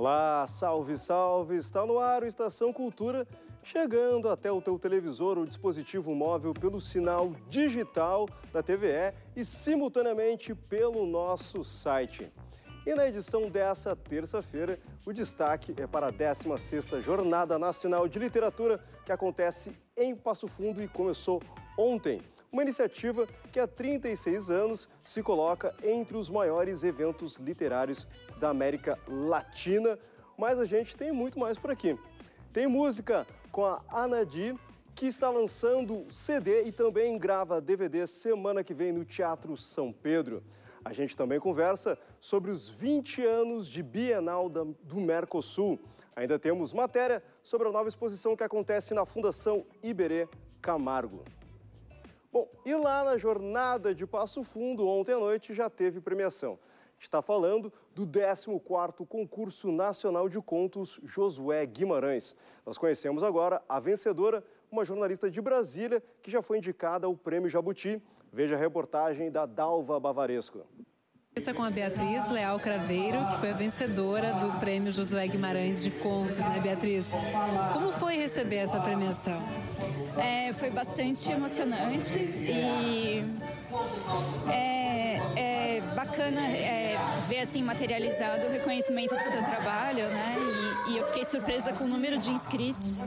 Olá, salve, salve! Está no ar o Estação Cultura, chegando até o teu televisor ou dispositivo móvel pelo sinal digital da TVE e simultaneamente pelo nosso site. E na edição dessa terça-feira, o destaque é para a 16ª Jornada Nacional de Literatura, que acontece em Passo Fundo e começou ontem. Uma iniciativa que há 36 anos se coloca entre os maiores eventos literários da América Latina. Mas a gente tem muito mais por aqui. Tem música com a Anadi, que está lançando CD e também grava DVD semana que vem no Teatro São Pedro. A gente também conversa sobre os 20 anos de Bienal do Mercosul. Ainda temos matéria sobre a nova exposição que acontece na Fundação Iberê Camargo. Bom, e lá na jornada de Passo Fundo, ontem à noite, já teve premiação. Está falando do 14º Concurso Nacional de Contos Josué Guimarães. Nós conhecemos agora a vencedora, uma jornalista de Brasília, que já foi indicada ao Prêmio Jabuti. Veja a reportagem da Dalva Bavaresco. É com a Beatriz Leal Craveiro, que foi a vencedora do Prêmio Josué Guimarães de Contos, né, Beatriz? Como foi receber essa premiação? É, foi bastante emocionante e é, é bacana é, ver assim materializado o reconhecimento do seu trabalho, né? E, e, eu fiquei surpresa com o número de inscritos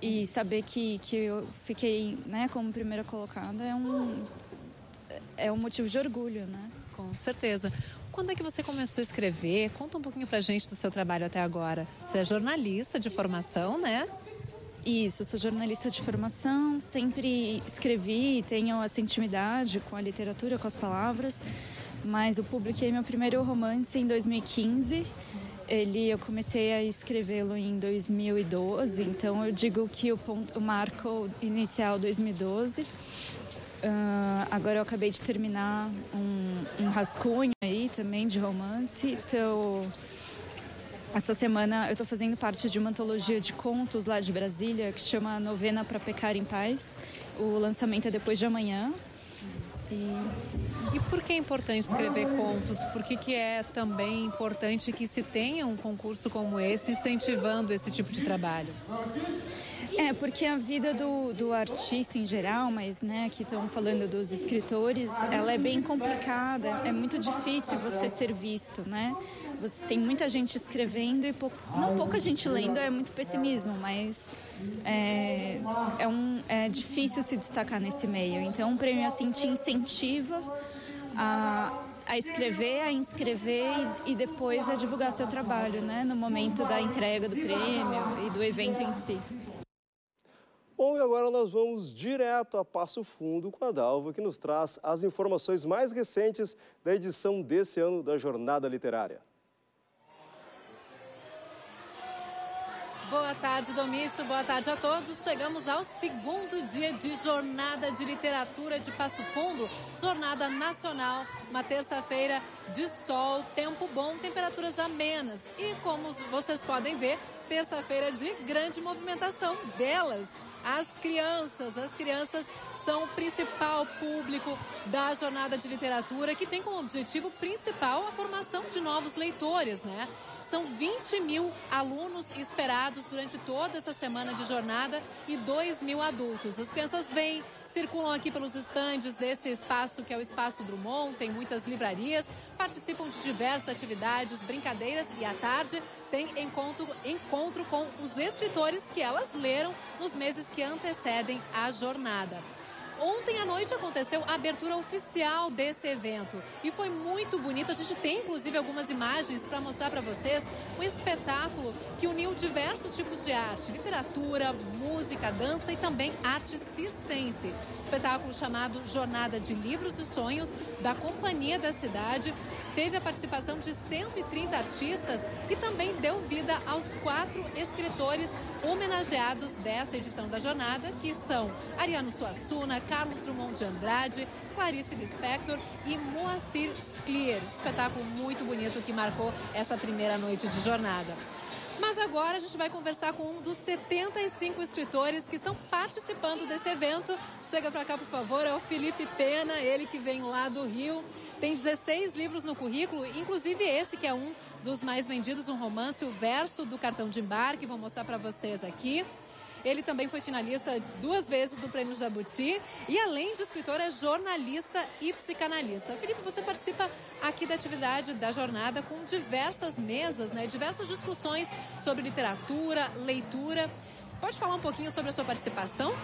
e saber que, que eu fiquei né, como primeira colocada é um, é um motivo de orgulho, né? Com certeza. Quando é que você começou a escrever? Conta um pouquinho pra gente do seu trabalho até agora. Você é jornalista de formação, né? Isso, sou jornalista de formação, sempre escrevi, tenho essa intimidade com a literatura, com as palavras, mas eu publiquei meu primeiro romance em 2015. Ele, eu comecei a escrevê-lo em 2012, então eu digo que o, ponto, o marco inicial 2012. Uh, agora eu acabei de terminar um, um rascunho aí também de romance, então essa semana eu estou fazendo parte de uma antologia de contos lá de Brasília que chama Novena para Pecar em Paz. O lançamento é depois de amanhã. E... e por que é importante escrever contos? Por que, que é também importante que se tenha um concurso como esse incentivando esse tipo de trabalho? É, porque a vida do, do artista em geral, mas né, aqui estão falando dos escritores, ela é bem complicada, é muito difícil você ser visto, né? Você tem muita gente escrevendo e pou... não pouca gente lendo, é muito pessimismo, mas é, é, um, é difícil se destacar nesse meio. Então, um prêmio assim te incentiva a, a escrever, a inscrever e, e, depois a divulgar seu trabalho, né? No momento da entrega do prêmio e do evento em si. Bom, e agora nós vamos direto a Passo Fundo com a Dalva, que nos traz as informações mais recentes da edição desse ano da Jornada Literária. Boa tarde, Domício. Boa tarde a todos. Chegamos ao segundo dia de Jornada de Literatura de Passo Fundo, Jornada Nacional, uma terça-feira de sol, tempo bom, temperaturas amenas. E como vocês podem ver, terça-feira de grande movimentação delas as crianças. As crianças são o principal público da jornada de literatura, que tem como objetivo principal a formação de novos leitores, né? São 20 mil alunos esperados durante toda essa semana de jornada e 2 mil adultos. As crianças vêm, circulam aqui pelos estandes desse espaço que é o Espaço Drummond, tem muitas livrarias, participam de diversas atividades, brincadeiras e à tarde tem encontro, encontro com os escritores que elas leram nos meses que antecedem a jornada. Ontem à noite aconteceu a abertura oficial desse evento e foi muito bonito. A gente tem inclusive algumas imagens para mostrar para vocês um espetáculo que uniu diversos tipos de arte: literatura, música, dança e também arte circense. Espetáculo chamado Jornada de Livros e Sonhos da Companhia da Cidade teve a participação de 130 artistas e também deu vida aos quatro escritores homenageados dessa edição da jornada, que são Ariano Suassuna, Carlos Drummond de Andrade, Clarice Lispector e Moacir Clear. Espetáculo muito bonito que marcou essa primeira noite de jornada. Mas agora a gente vai conversar com um dos 75 escritores que estão participando desse evento. Chega para cá, por favor, é o Felipe Pena, ele que vem lá do Rio. Tem 16 livros no currículo, inclusive esse que é um dos mais vendidos, um romance, o verso do cartão de embarque. Vou mostrar para vocês aqui. Ele também foi finalista duas vezes do Prêmio Jabuti e, além de escritor, é jornalista e psicanalista. Felipe, você participa aqui da atividade da jornada com diversas mesas, né? diversas discussões sobre literatura, leitura. Pode falar um pouquinho sobre a sua participação?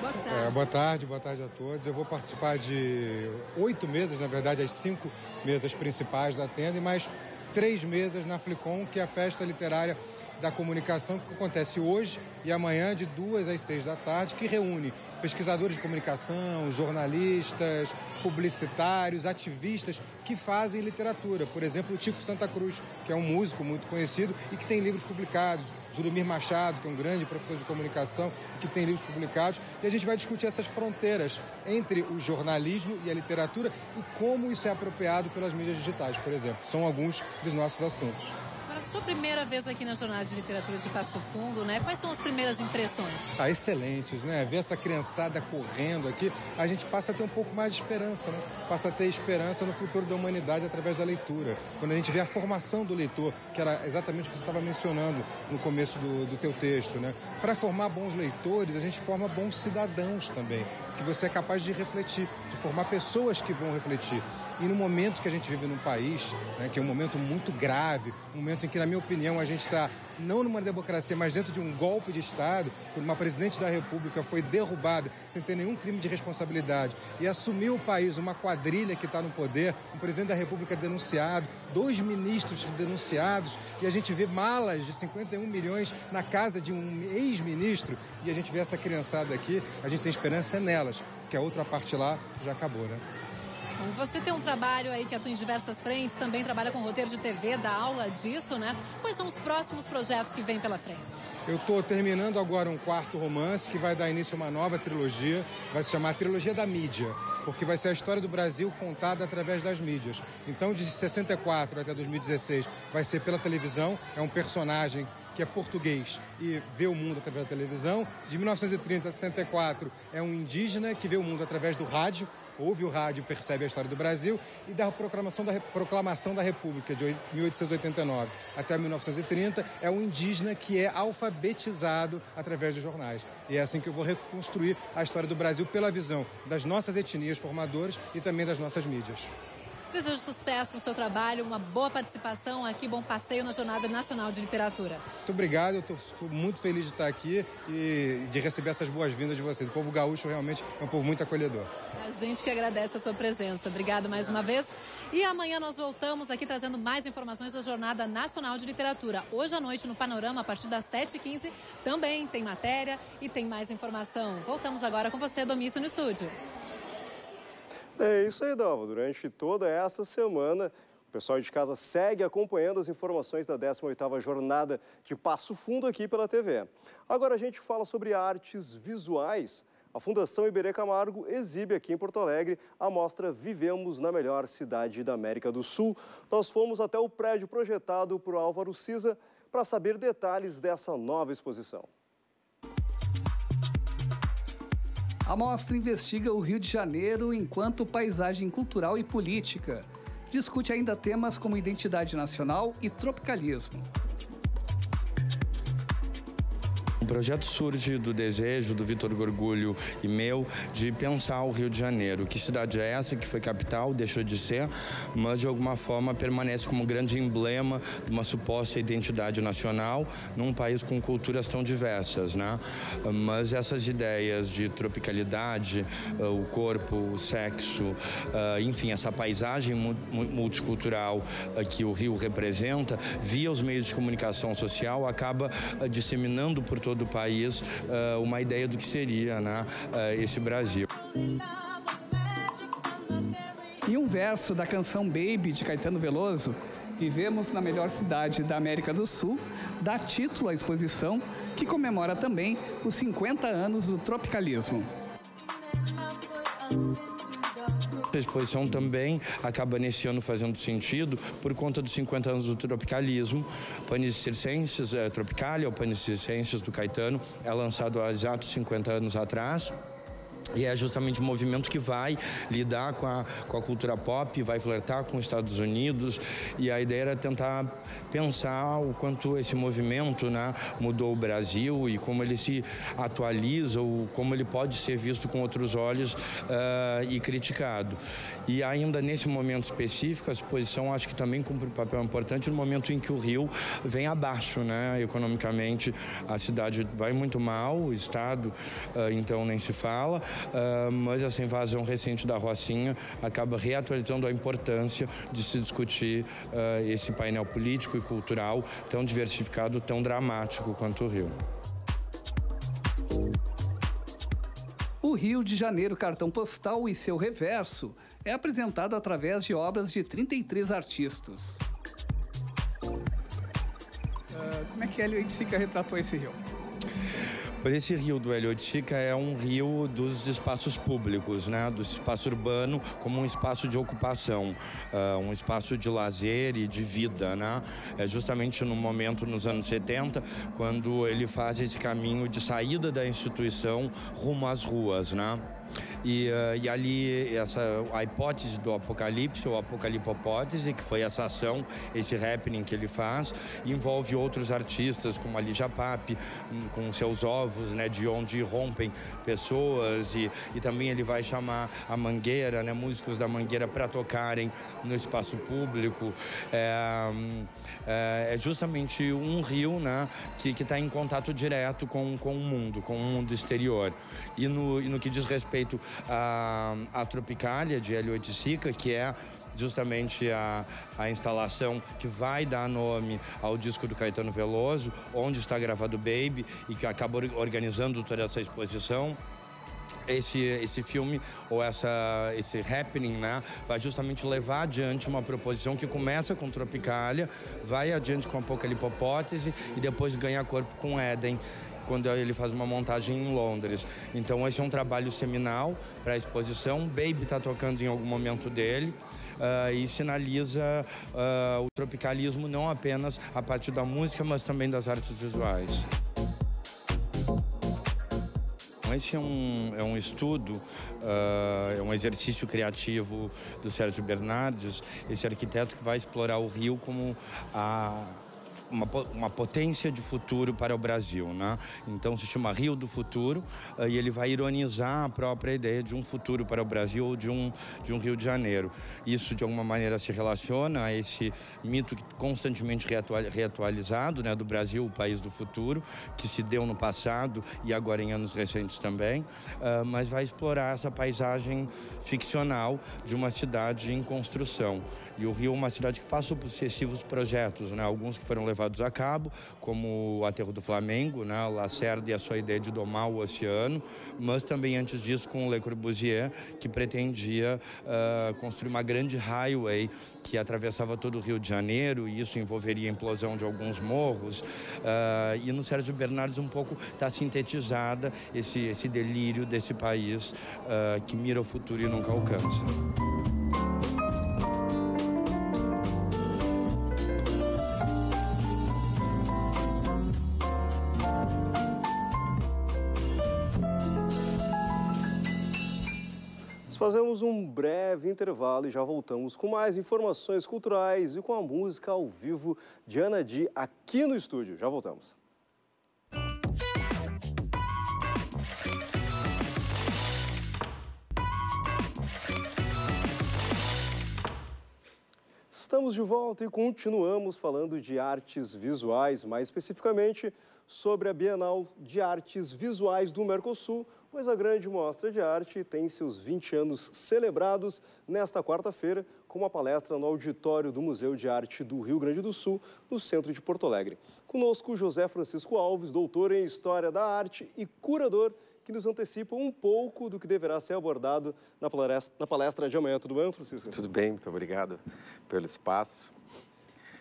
Boa tarde. É, boa tarde, boa tarde a todos. Eu vou participar de oito mesas, na verdade, as cinco mesas principais da tenda e mais três mesas na Flicom, que é a festa literária da comunicação que acontece hoje e amanhã de duas às seis da tarde, que reúne pesquisadores de comunicação, jornalistas, publicitários, ativistas que fazem literatura. Por exemplo, o Tico Santa Cruz, que é um músico muito conhecido e que tem livros publicados. Jurumir Machado, que é um grande professor de comunicação que tem livros publicados. E a gente vai discutir essas fronteiras entre o jornalismo e a literatura e como isso é apropriado pelas mídias digitais, por exemplo. São alguns dos nossos assuntos sua primeira vez aqui na Jornada de Literatura de Passo Fundo, né? Quais são as primeiras impressões? Ah, excelentes, né? Ver essa criançada correndo aqui, a gente passa a ter um pouco mais de esperança, né? Passa a ter esperança no futuro da humanidade através da leitura. Quando a gente vê a formação do leitor, que era exatamente o que você estava mencionando no começo do, do teu texto, né? Para formar bons leitores, a gente forma bons cidadãos também, que você é capaz de refletir, de formar pessoas que vão refletir. E no momento que a gente vive num país, né, que é um momento muito grave, um momento em que, na minha opinião, a gente está não numa democracia, mas dentro de um golpe de Estado, quando uma presidente da República foi derrubada sem ter nenhum crime de responsabilidade e assumiu o país uma quadrilha que está no poder, um presidente da República denunciado, dois ministros denunciados, e a gente vê malas de 51 milhões na casa de um ex-ministro, e a gente vê essa criançada aqui, a gente tem esperança nelas, que a outra parte lá já acabou, né? Você tem um trabalho aí que atua em diversas frentes, também trabalha com roteiro de TV, dá aula disso, né? Quais são os próximos projetos que vêm pela frente? Eu estou terminando agora um quarto romance que vai dar início a uma nova trilogia, vai se chamar Trilogia da Mídia, porque vai ser a história do Brasil contada através das mídias. Então, de 64 até 2016, vai ser pela televisão, é um personagem que é português e vê o mundo através da televisão. De 1930 a 64 é um indígena que vê o mundo através do rádio, ouve o rádio, percebe a história do Brasil e da proclamação da, proclamação da República de 1889 até 1930 é um indígena que é alfabetizado através dos jornais. E é assim que eu vou reconstruir a história do Brasil pela visão das nossas etnias formadoras e também das nossas mídias. Desejo sucesso no seu trabalho, uma boa participação aqui, bom passeio na Jornada Nacional de Literatura. Muito obrigado, eu estou muito feliz de estar aqui e de receber essas boas-vindas de vocês. O povo gaúcho realmente é um povo muito acolhedor. A gente que agradece a sua presença. Obrigado mais uma vez. E amanhã nós voltamos aqui trazendo mais informações da Jornada Nacional de Literatura. Hoje à noite no Panorama, a partir das 7h15, também tem matéria e tem mais informação. Voltamos agora com você, Domício, no estúdio. É isso aí, Dalva. Durante toda essa semana, o pessoal de casa segue acompanhando as informações da 18ª Jornada de Passo Fundo aqui pela TV. Agora a gente fala sobre artes visuais. A Fundação Iberê Camargo exibe aqui em Porto Alegre a mostra Vivemos na Melhor Cidade da América do Sul. Nós fomos até o prédio projetado por Álvaro Cisa para saber detalhes dessa nova exposição. A mostra investiga o Rio de Janeiro enquanto paisagem cultural e política. Discute ainda temas como identidade nacional e tropicalismo. Projeto surge do desejo do Vitor Gorgulho e meu de pensar o Rio de Janeiro. Que cidade é essa que foi capital, deixou de ser, mas de alguma forma permanece como um grande emblema de uma suposta identidade nacional num país com culturas tão diversas, né? Mas essas ideias de tropicalidade, eh, o corpo, o sexo, eh, enfim, essa paisagem multicultural eh, que o Rio representa, via os meios de comunicação social, acaba disseminando por todo do país uh, uma ideia do que seria né, uh, esse Brasil. E um verso da canção Baby de Caetano Veloso, Vivemos na melhor cidade da América do Sul, dá título à exposição que comemora também os 50 anos do tropicalismo. A exposição também acaba nesse ano fazendo sentido por conta dos 50 anos do tropicalismo. Panis Circenses, é, Tropicalia, o Panis Circenses do Caetano, é lançado há exatos 50 anos atrás E é justamente um movimento que vai lidar com a, com a cultura pop, vai flertar com os Estados Unidos. E a ideia era tentar pensar o quanto esse movimento né, mudou o Brasil e como ele se atualiza, ou como ele pode ser visto com outros olhos uh, e criticado. E ainda nesse momento específico, a exposição acho que também cumpre um papel importante no momento em que o Rio vem abaixo, né, economicamente. A cidade vai muito mal, o Estado, uh, então, nem se fala. Uh, mas essa invasão recente da Rocinha acaba reatualizando a importância de se discutir uh, esse painel político e cultural tão diversificado, tão dramático quanto o Rio. O Rio de Janeiro Cartão Postal e seu reverso é apresentado através de obras de 33 artistas. Uh, como é que a Hélio Itzica retratou esse rio? Pois esse rio do Hélio Chica é um rio dos espaços públicos, né? do espaço urbano como um espaço de ocupação, uh, um espaço de lazer e de vida. Né? É justamente no momento, nos anos 70, quando ele faz esse caminho de saída da instituição rumo às ruas. Né? E, uh, e ali essa, a hipótese do apocalipse, ou apocalipopótese, que foi essa ação, esse happening que ele faz, envolve outros artistas, como Ali Japap, hum, com seus ovos, né, de onde rompem pessoas, e, e também ele vai chamar a Mangueira, né, músicos da Mangueira, para tocarem no espaço público. É, hum, é, é justamente um rio né, que está em contato direto com, com o mundo, com o mundo exterior. E no, e no que diz respeito à, à Tropicália de L8 Sica, que é justamente a, a instalação que vai dar nome ao disco do Caetano Veloso, onde está gravado Baby, e que acabou organizando toda essa exposição. Esse, esse filme ou essa, esse happening, né, vai justamente levar adiante uma proposição que começa com Tropicália, vai adiante com Apocalipopótese e depois ganha corpo com Éden quando ele faz uma montagem em Londres. Então esse é um trabalho seminal para a exposição. Baby está tocando em algum momento dele. Uh, e sinaliza uh, o tropicalismo não apenas a partir da música, mas também das artes visuais. Esse é um, é um estudo, uh, é um exercício criativo do Sérgio Bernardes, esse arquiteto que vai explorar o Rio como a uma, uma potência de futuro para o Brasil, né? Então se chama Rio do Futuro uh, e ele vai ironizar a própria ideia de um futuro para o Brasil ou de um, de um Rio de Janeiro. Isso de alguma maneira se relaciona a esse mito constantemente reatualizado, né? Do Brasil, o país do futuro, que se deu no passado e agora em anos recentes também, uh, mas vai explorar essa paisagem ficcional de uma cidade em construção. E o Rio é uma cidade que passou por sucessivos projetos, né? alguns que foram levados a cabo, como o Aterro do Flamengo, né? o Lacerda e a sua ideia de domar o oceano, mas também antes disso com o Le Corbusier, que pretendia uh, construir uma grande highway que atravessava todo o Rio de Janeiro, e isso envolveria a implosão de alguns morros. Uh, e no Sérgio Bernardes um pouco está sintetizada esse, esse delírio desse país uh, que mira o futuro e nunca alcança. Breve intervalo e já voltamos com mais informações culturais e com a música ao vivo de Ana Di aqui no estúdio. Já voltamos. Estamos de volta e continuamos falando de artes visuais, mais especificamente sobre a Bienal de Artes Visuais do Mercosul, pois a grande mostra de arte tem seus 20 anos celebrados nesta quarta-feira com uma palestra no auditório do Museu de Arte do Rio Grande do Sul, no centro de Porto Alegre. Conosco, José Francisco Alves, doutor em História da Arte e curador, que nos antecipa um pouco do que deverá ser abordado na palestra, na palestra de amanhã. Tudo bem, Francisco? Tudo bem, muito obrigado pelo espaço.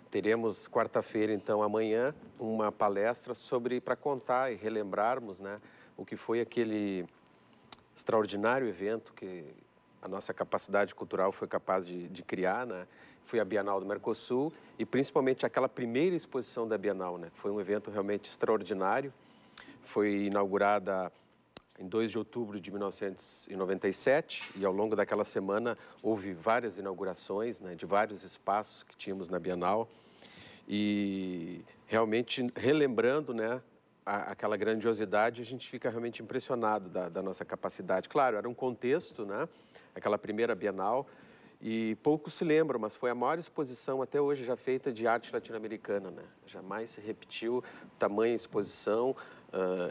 Teremos quarta-feira, então, amanhã, uma palestra sobre, para contar e relembrarmos, né, o que foi aquele extraordinário evento que a nossa capacidade cultural foi capaz de, de criar, né? Foi a Bienal do Mercosul e principalmente aquela primeira exposição da Bienal, né? Foi um evento realmente extraordinário. Foi inaugurada em 2 de outubro de 1997 e ao longo daquela semana houve várias inaugurações né, de vários espaços que tínhamos na Bienal e realmente relembrando né, a, aquela grandiosidade a gente fica realmente impressionado da, da nossa capacidade. Claro, era um contexto, né, aquela primeira Bienal, e poucos se lembram, mas foi a maior exposição até hoje já feita de arte latino-americana. Né? Jamais se repetiu tamanha exposição,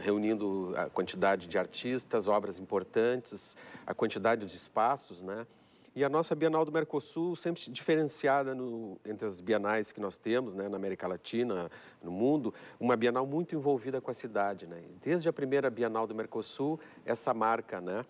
reunindo a quantidade de artistas, obras importantes, a quantidade de espaços. Né? E a nossa Bienal do Mercosul sempre diferenciada no, entre as bienais que nós temos né, na América Latina, no mundo, uma Bienal muito envolvida com a cidade. Né? Desde a primeira Bienal do Mercosul, essa marca, né?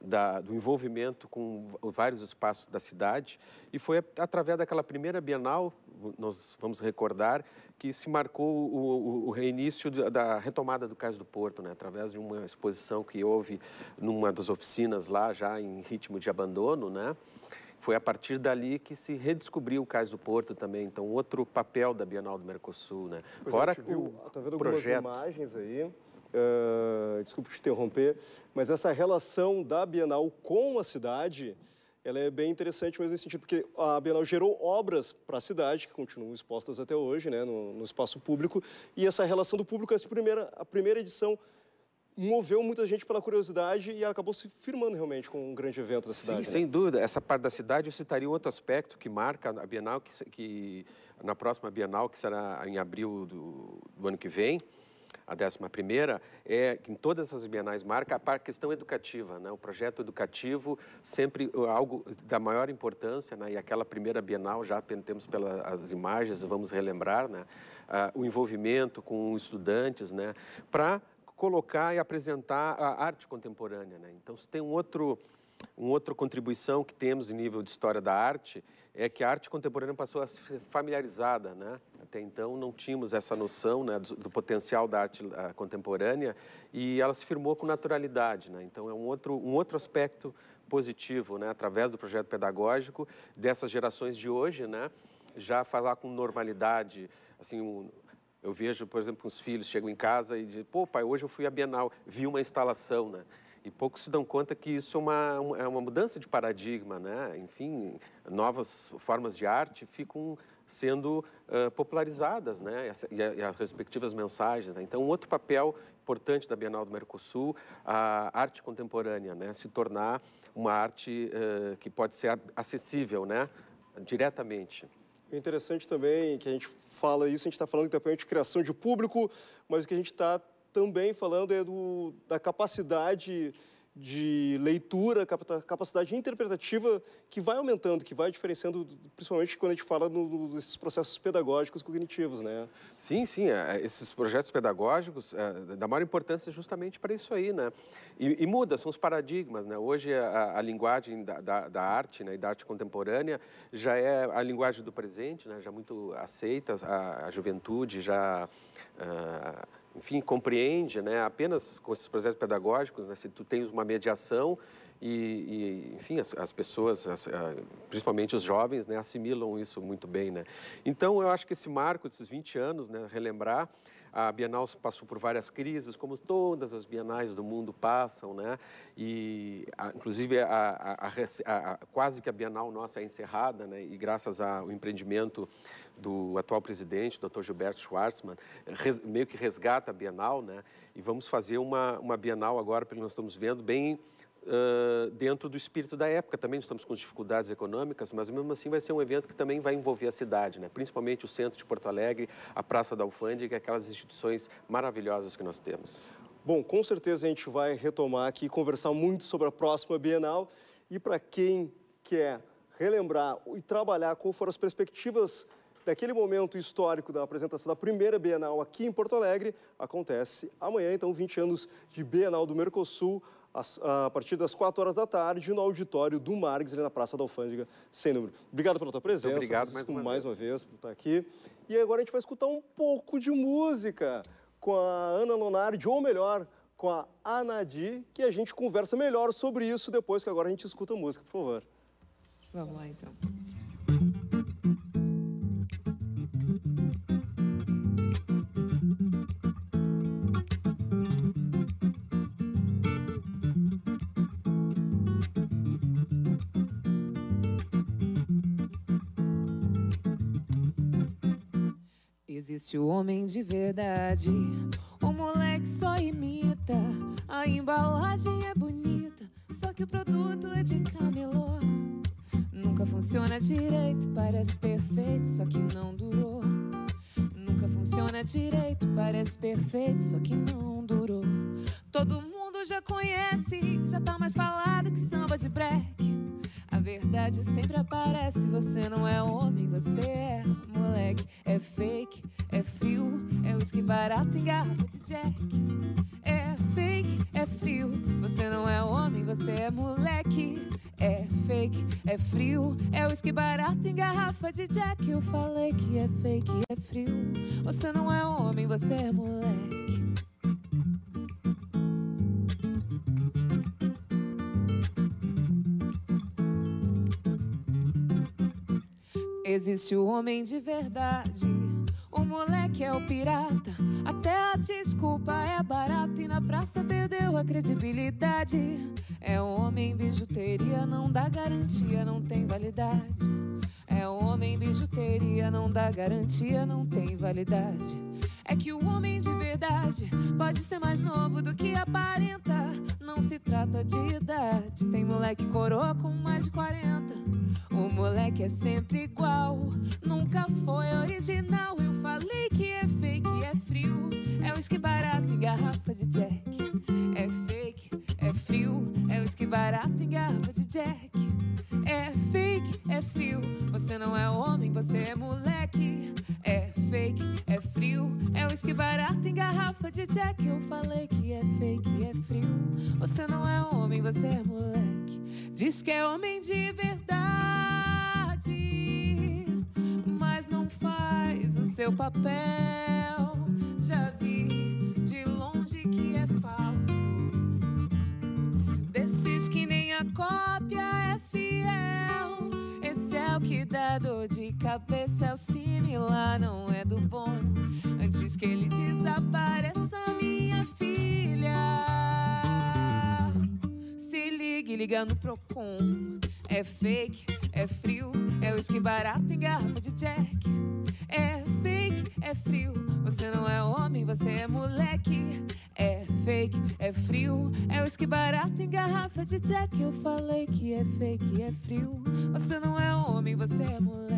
Da, do envolvimento com vários espaços da cidade e foi através daquela primeira Bienal, nós vamos recordar, que se marcou o, o, reinício da retomada do Cais do Porto, né? através de uma exposição que houve numa das oficinas lá, já em ritmo de abandono, né? Foi a partir dali que se redescobriu o Cais do Porto também, então outro papel da Bienal do Mercosul, né? Pois Fora é, viu, o tá vendo projeto. imagens aí Uh, desculpe te interromper, mas essa relação da Bienal com a cidade, ela é bem interessante, mas nesse sentido, porque a Bienal gerou obras para a cidade, que continuam expostas até hoje, né, no, no, espaço público, e essa relação do público, essa primeira, a primeira edição moveu muita gente pela curiosidade e acabou se firmando realmente com um grande evento da cidade. Sim, né? sem dúvida. Essa parte da cidade, eu citaria outro aspecto que marca a Bienal, que, que na próxima Bienal, que será em abril do, do ano que vem, a décima primeira, é que em todas essas bienais marca a questão educativa, né? o projeto educativo sempre algo da maior importância, né? e aquela primeira bienal, já temos pelas imagens, vamos relembrar, né? Ah, o envolvimento com estudantes, né? para colocar e apresentar a arte contemporânea. Né? Então, se tem um outro, uma outra contribuição que temos em nível de história da arte, é que a arte contemporânea passou a ser familiarizada, né? Até então não tínhamos essa noção né, do, do potencial da arte uh, contemporânea e ela se firmou com naturalidade, né? Então é um outro um outro aspecto positivo, né? Através do projeto pedagógico dessas gerações de hoje, né? Já falar com normalidade, assim, um, eu vejo, por exemplo, os filhos chegam em casa e dizem, pô, pai, hoje eu fui à Bienal, vi uma instalação, né? E poucos se dão conta que isso é uma, é uma mudança de paradigma, né? Enfim, novas formas de arte ficam sendo uh, popularizadas, né? E, as, e as respectivas mensagens. Né? Então, um outro papel importante da Bienal do Mercosul, a arte contemporânea, né? Se tornar uma arte uh, que pode ser acessível, né? Diretamente. É interessante também que a gente fala isso, a gente está falando também de criação de público, mas o que a gente está também falando é do, da capacidade de leitura, capacidade interpretativa que vai aumentando, que vai diferenciando, principalmente quando a gente fala no, desses processos pedagógicos cognitivos, né? Sim, sim, é, esses projetos pedagógicos é, da maior importância justamente para isso aí, né? E, e, muda, são os paradigmas, né? Hoje a, a linguagem da, da, da, arte, né, e da arte contemporânea já é a linguagem do presente, né? Já muito aceita, a, a juventude já... Uh, enfim, compreende, né, apenas com esses projetos pedagógicos, né, se tu tens uma mediação e, e enfim, as, as pessoas, as, principalmente os jovens, né, assimilam isso muito bem, né. Então, eu acho que esse marco desses 20 anos, né, relembrar, a Bienal passou por várias crises, como todas as bienais do mundo passam, né? E, a, inclusive, a, a, quase que a Bienal nossa é encerrada, né? E graças ao empreendimento do atual presidente, Dr. Gilberto Schwartzman, res, meio que resgata a Bienal, né? E vamos fazer uma, uma Bienal agora, pelo que nós estamos vendo, bem uh, dentro do espírito da época. Também estamos com dificuldades econômicas, mas mesmo assim vai ser um evento que também vai envolver a cidade, né? Principalmente o centro de Porto Alegre, a Praça da Alfândega, aquelas instituições maravilhosas que nós temos. Bom, com certeza a gente vai retomar aqui e conversar muito sobre a próxima Bienal. E para quem quer relembrar e trabalhar qual foram as perspectivas daquele momento histórico da apresentação da primeira Bienal aqui em Porto Alegre, acontece amanhã, então, 20 anos de Bienal do Mercosul, a partir das 4 horas da tarde, no auditório do Marques, ali na Praça da Alfândega, sem número. Obrigado pela tua presença. Muito obrigado mais uma, mais uma vez por estar aqui. E agora a gente vai escutar um pouco de música com a Ana Lonardi, ou melhor, com a Anadi, que a gente conversa melhor sobre isso depois que agora a gente escuta a música, por favor. Vamos lá, então. Existe o homem de verdade, o moleque só imita. A embalagem é bonita, só que o produto é de camelô. Nunca funciona direito, parece perfeito, só que não durou. Nunca funciona direito, parece perfeito, só que não durou. Todo mundo já conhece, já tá mais falado que samba de break. A verdade sempre aparece, você não é homem, você é moleque. É fake, é frio, é uísque barato em garrafa de jack. É fake, é frio, você não é homem, você é moleque. É fake, é frio, é uísque barato em garrafa de jack. Eu falei que é fake, é frio, você não é homem, você é moleque. Existe o homem de verdade, o moleque é o pirata. Até a desculpa é barata e na praça perdeu a credibilidade. É o homem bijuteria, não dá garantia, não tem validade. É o homem bijuteria, não dá garantia, não tem validade. É que o homem de verdade pode ser mais novo do que aparenta. Não se trata de idade, tem moleque coroa com mais de 40. O moleque é sempre igual, nunca foi original. Eu falei que é fake, é frio. É uísque barato em garrafa de jack. É fake, é frio. É uísque barato em garrafa de jack. É fake, é frio. Você não é homem, você é moleque. Barato em garrafa de jack. Eu falei que é fake, é frio. Você não é homem, você é moleque. Diz que é homem de verdade mas não faz o seu papel. Já vi de longe que é falso. Desses que nem a cópia é dá dor de cabeça, é o similar, não é do bom. Antes que ele desapareça, minha filha. Se ligue, liga no Procon. É fake, é frio, é uísque barato em garrafa de jack. É fake, é frio, você não é homem, você é moleque. É fake, é frio, é uísque barato em garrafa de jack. Eu falei que é fake, é frio, você não é homem, você é moleque.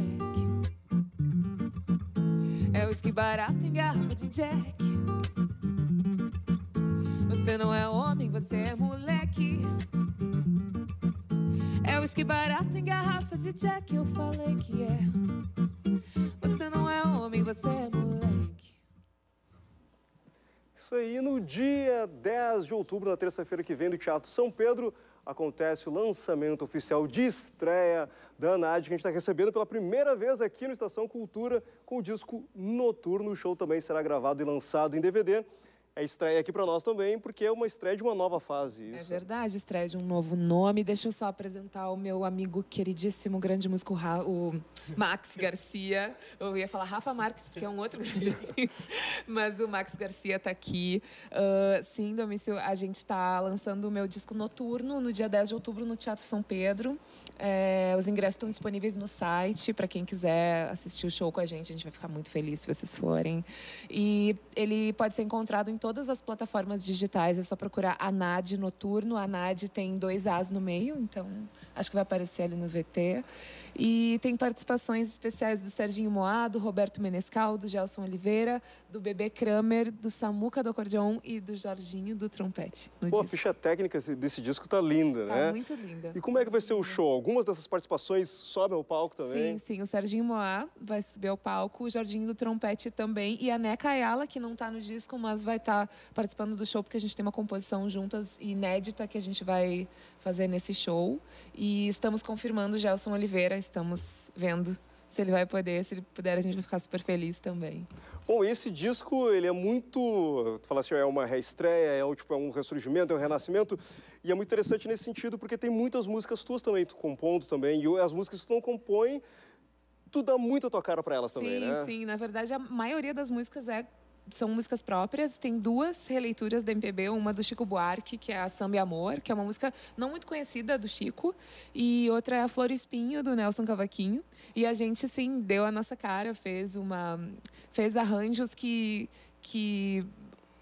É uísque barato em garrafa de jack. Você não é homem, você é moleque. É uísque barato em garrafa de jack, eu falei que é. Você não é homem, você é moleque. Isso aí, no dia 10 de outubro, na terça-feira que vem, no Teatro São Pedro, acontece o lançamento oficial de estreia da Anad, que a gente está recebendo pela primeira vez aqui no Estação Cultura, com o disco Noturno. O show também será gravado e lançado em DVD é estreia aqui para nós também, porque é uma estreia de uma nova fase. É isso. É verdade, estreia de um novo nome. Deixa eu só apresentar o meu amigo queridíssimo, grande músico, o Max Garcia. Eu ia falar Rafa Marques, porque é um outro grande amigo. Mas o Max Garcia está aqui. Uh, sim, Domício, a gente está lançando o meu disco noturno no dia 10 de outubro no Teatro São Pedro. É, os ingressos estão disponíveis no site para quem quiser assistir o show com a gente. A gente vai ficar muito feliz se vocês forem. E ele pode ser encontrado em todas as plataformas digitais. É só procurar Anad Noturno. Anad tem dois As no meio, então acho que vai aparecer ali no VT. E tem participações especiais do Serginho Moá, do Roberto Menescal, do Gelson Oliveira, do Bebê Kramer, do Samuca do acordeon e do Jorginho do trompete. Pô, a ficha técnica desse disco tá linda, tá né? muito linda. E como é que vai ser o show? Algumas dessas participações sobem ao palco também? Sim, sim. O Serginho Moá vai subir ao palco, o Jorginho do trompete também e a Neca Ayala, que não está no disco, mas vai estar tá participando do show porque a gente tem uma composição juntas inédita que a gente vai fazer nesse show. E estamos confirmando o Gelson Oliveira, estamos vendo se ele vai poder, se ele puder, a gente vai ficar super feliz também. Bom, esse disco, ele é muito, tu falaste, é uma reestreia, é um, tipo, é um ressurgimento, é um renascimento, e é muito interessante nesse sentido, porque tem muitas músicas tuas também, tu compondo também, e as músicas que tu não compõe, tu dá muito a tua cara para elas também, sim, né? Sim, sim, na verdade a maioria das músicas é são músicas próprias. Tem duas releituras da MPB, uma do Chico Buarque, que é a Samba e Amor, que é uma música não muito conhecida do Chico, e outra é a Flor Espinho, do Nelson Cavaquinho. E a gente, sim, deu a nossa cara, fez uma fez arranjos que que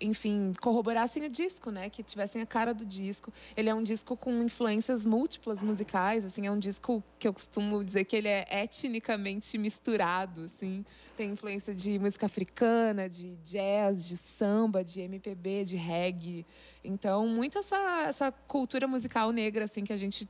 enfim, corroborassem o disco, né? Que tivessem a cara do disco. Ele é um disco com influências múltiplas musicais, assim, é um disco que eu costumo dizer que ele é etnicamente misturado, assim. Tem influência de música africana, de jazz, de samba, de MPB, de reggae. Então, muito essa, essa cultura musical negra, assim, que a gente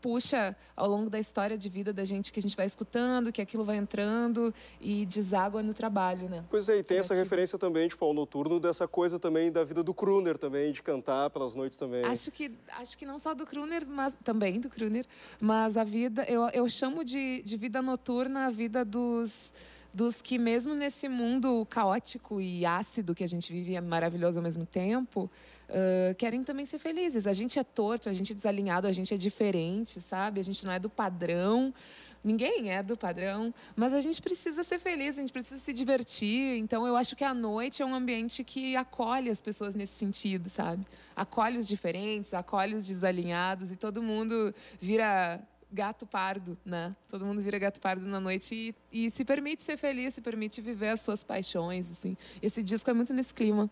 puxa ao longo da história de vida da gente, que a gente vai escutando, que aquilo vai entrando e deságua no trabalho, né? Pois é, e tem essa referência também, tipo, ao noturno, dessa coisa também da vida do Kruner também, de cantar pelas noites também. Acho que, acho que não só do Kruner, mas também do Kruner, mas a vida, eu, eu chamo de, de vida noturna a vida dos dos que mesmo nesse mundo caótico e ácido que a gente vive é maravilhoso ao mesmo tempo, uh, querem também ser felizes. A gente é torto, a gente é desalinhado, a gente é diferente, sabe? A gente não é do padrão. Ninguém é do padrão, mas a gente precisa ser feliz, a gente precisa se divertir. Então, eu acho que a noite é um ambiente que acolhe as pessoas nesse sentido, sabe? Acolhe os diferentes, acolhe os desalinhados e todo mundo vira gato pardo, né? Todo mundo vira gato pardo na noite e, e se permite ser feliz, se permite viver as suas paixões, assim. Esse disco é muito nesse clima.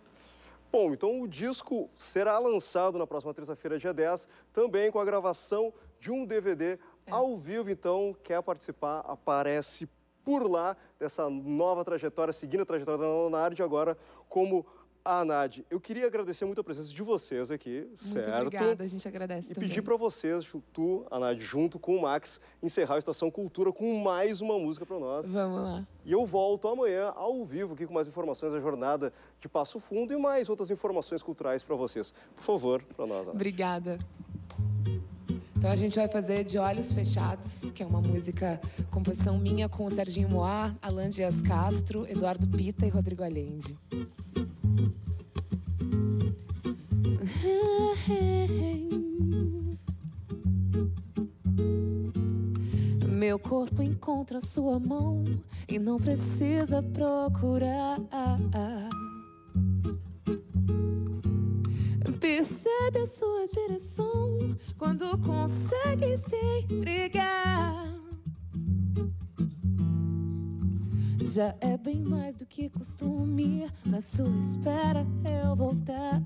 Bom, então o disco será lançado na próxima terça-feira, dia 10, também com a gravação de um DVD é. ao vivo. Então, quer participar, aparece por lá dessa nova trajetória, seguindo a trajetória da Leonardo, agora como a Anad. Eu queria agradecer muito a presença de vocês aqui, muito certo? Obrigada, a gente agradece E também. pedir para vocês, tu, Anad, junto com o Max, encerrar a Estação Cultura com mais uma música para nós. Vamos lá. E eu volto amanhã ao vivo aqui com mais informações da jornada de Passo Fundo e mais outras informações culturais para vocês. Por favor, para nós, Anad. Obrigada. Então a gente vai fazer De Olhos Fechados, que é uma música, composição minha com o Serginho Moá, Alan Dias Castro, Eduardo Pita e Rodrigo Allende. Meu corpo encontra sua mão e não precisa procurar. Percebe a sua direção quando consegue se entregar. Já é bem mais do que costume. Na sua espera eu voltar.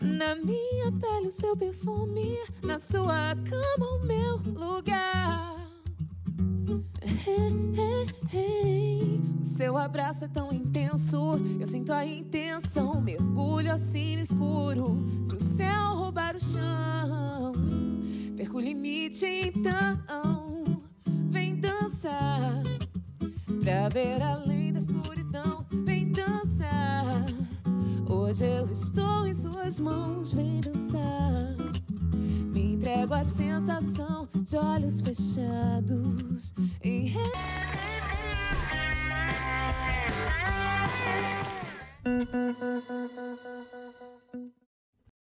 Na minha pele o seu perfume, na sua cama o meu lugar. O seu abraço é tão intenso, eu sinto a intenção. Mergulho assim no escuro. Se o céu roubar o chão, perco o limite então. pra ver além da escuridão. Vem dançar. Hoje eu estou em suas mãos, vem dançar. Me entrego à sensação de olhos fechados. E...